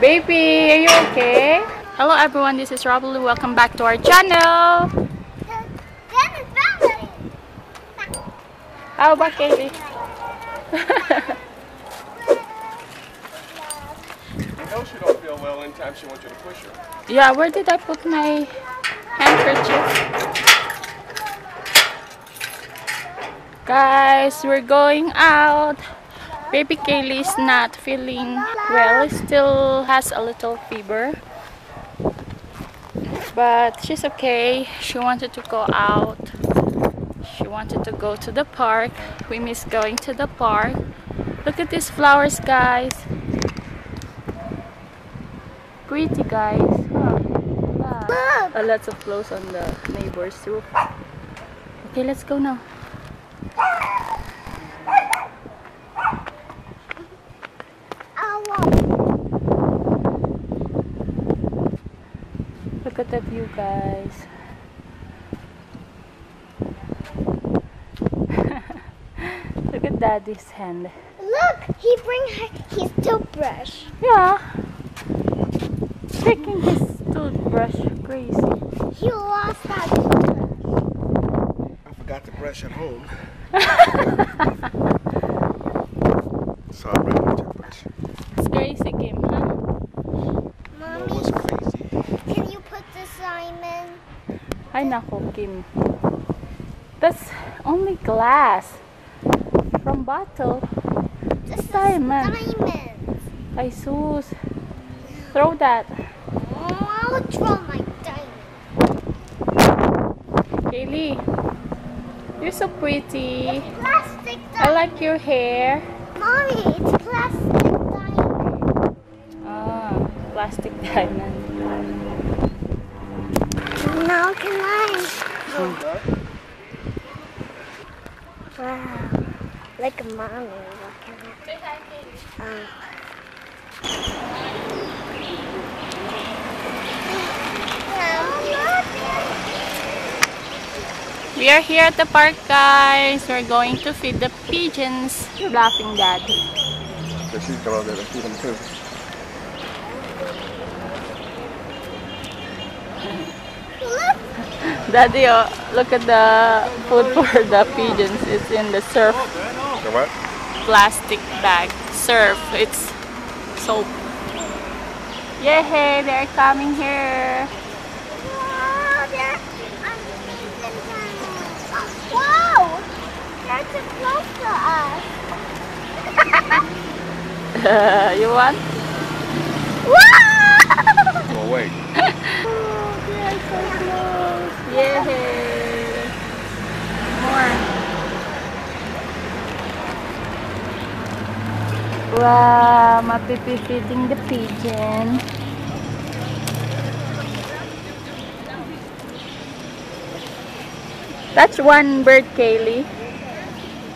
Baby, are you okay? Hello everyone, this is Roblu. Welcome back to our channel. How about Katie? You know she don't feel well anytime she wants you to push her. yeah, where did I put my handkerchief? Guys, we're going out. Baby Kaylee is not feeling well. Still has a little fever. But she's okay. She wanted to go out. She wanted to go to the park. We miss going to the park. Look at these flowers, guys. Pretty, guys. Huh. Uh, lots of clothes on the neighbor's roof. Okay, let's go now. Look at the view, guys. Look at daddy's hand. Look, he bring her, his toothbrush. Yeah. Taking his toothbrush crazy. He lost that toothbrush. I forgot to brush at home. so I bring my toothbrush. It's crazy, Kim, huh? Well, Mommy, what's crazy? can you put the Simon? Ay nako, Kim. That's only glass. From bottle. This is Diamond. diamonds. Ay sus. Throw that. Oh, I'll throw my diamond. Kaylee. You're so pretty. Plastic diamond. I like your hair. Mommy, it's plastic diamond. Ah, plastic diamond. Now can I? Wow. Like a mommy looking at um, We are here at the park, guys. We're going to feed the pigeons. You're laughing, Daddy. So she's going there to feed them too. Look, Daddy, oh, look at the food for the pigeons. It's in the surf So what? plastic bag. Surf. It's soap. Yay! They're coming here. wow, they're Wow, they're too close to us. you want? Wow! Well, wait. Oh, they are so close. Yay! More. Wow, mapipifeeding the pigeon. That's one bird, Kaylee.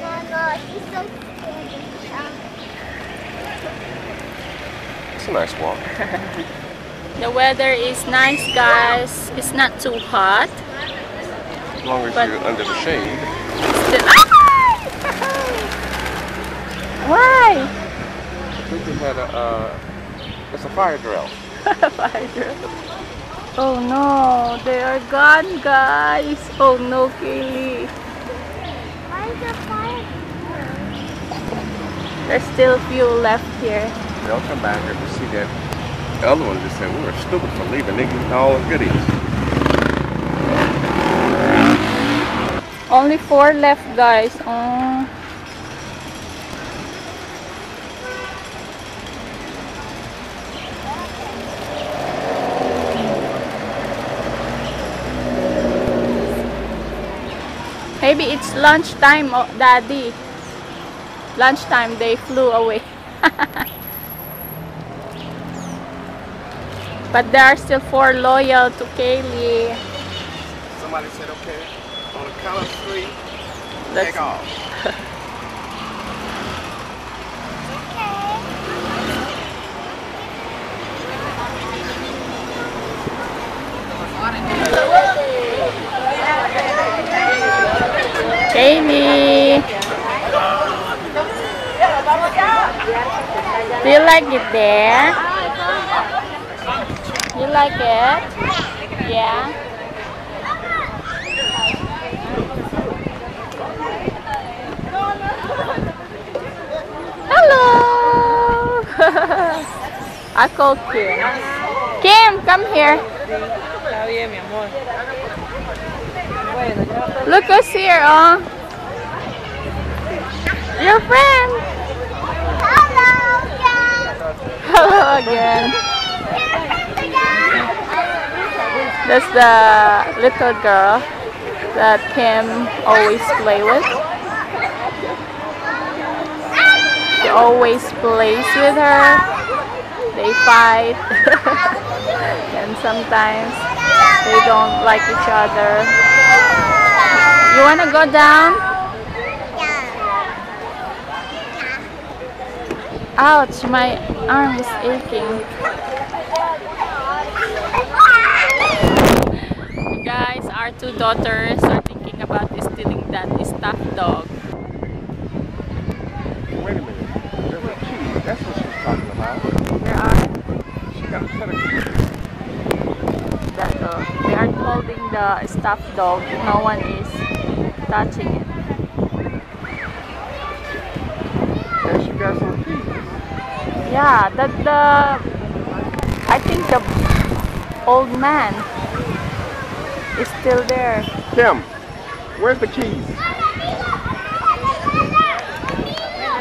No, no, she's so scared. It's a nice walk. The weather is nice, guys. It's not too hot. As long as But- you're under the shade. Still- Why? I think they had a, uh, it's a fire drill. Fire drill. Oh no, they are gone, guys. Oh no, Kaylee. Why is the fire? There's still a few left here. They'll come back if they see that. The other one just said, we were stupid for leaving. Get all the goodies. Only four left, guys. Oh. Maybe it's lunchtime, oh, Daddy. Lunchtime, they flew away. but there are still four loyal to Kaylee. Somebody said, okay, on the count of three, Let's- take off. Jamie. Do you like it there? Like it? Yeah. Hello! I called Kim. Kim, come here. Está bien, mi amor. Bueno, ya Look who's here, oh. Your friend. Hello, guys. Hello again. Again. That's the little girl that Kim always play with. She always plays with her. They fight. and sometimes they don't like each other. You wanna go down? Ouch, my arm is aching. Guys, our two daughters are thinking about stealing that stuffed dog. Wait a minute. There's a key. That's what she's talking about. There are She got a set of keys. that uh, they are holding the stuffed dog. No one is touching it. And she got some keys. Yeah, that the I think the old man is still there. Kim, where's the keys?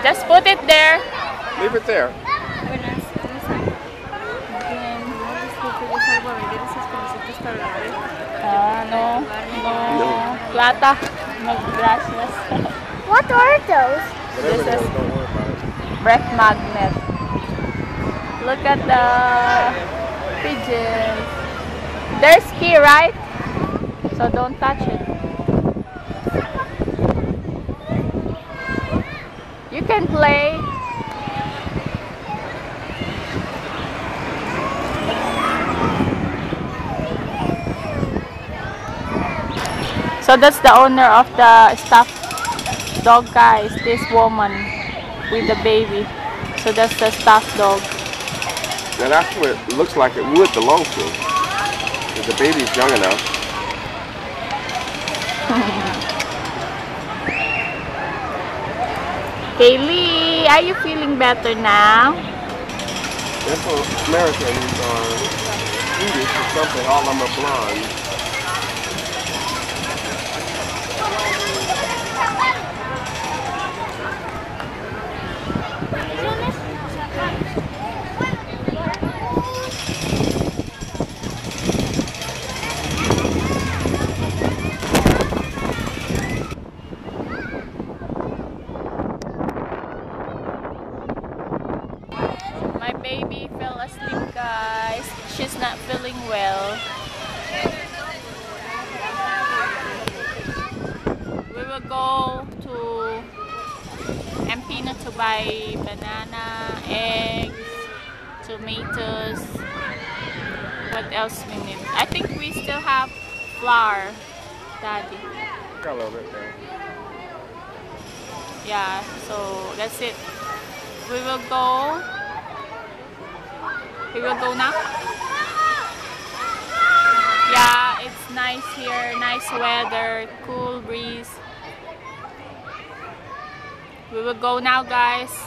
Just put it there. Leave it there. Ah, no, no. Plata. No, gracias. What are those? This it is, is- don't worry about it. breath magnet. Look at the pigeons. There's key, right? So don't touch it. You can play. So that's the owner of the stuffed dog guys, this woman with the baby. So that's the stuffed dog. Now that's what it looks like it would belong to. If the baby's young enough. Kaylee, are you feeling better now? That's what Americans are Swedish or something. All of them are blonde. My baby fell asleep, guys. She's not feeling well. We will go to Empina to buy banana, eggs, tomatoes. What else we need? I think we still have flour, Daddy. Got a little bit there. Yeah, so that's it. We will go. We will go now. Yeah, it's nice here, nice weather, cool breeze. We will go now, guys.